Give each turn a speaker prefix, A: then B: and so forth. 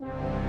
A: you